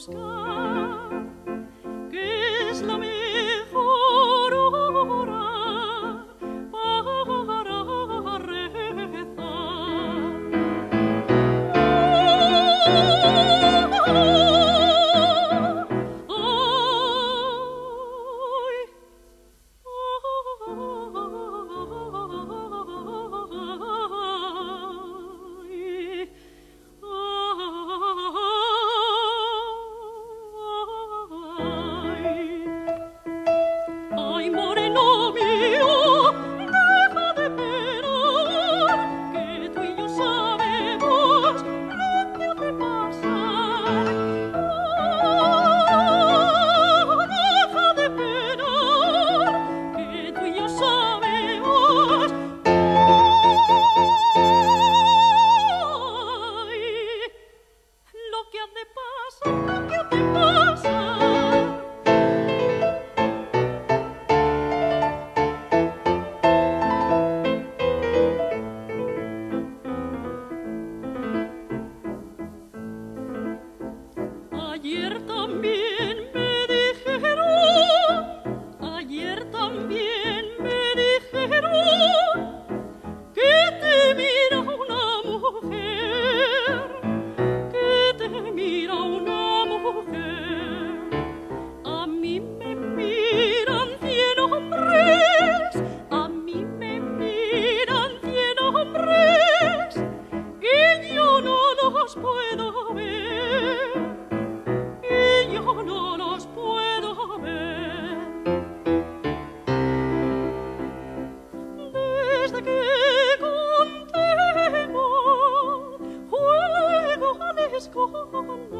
sky. los puedo ver. Y yo no los puedo ver. Desde que contigo juego al esconder.